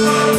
you.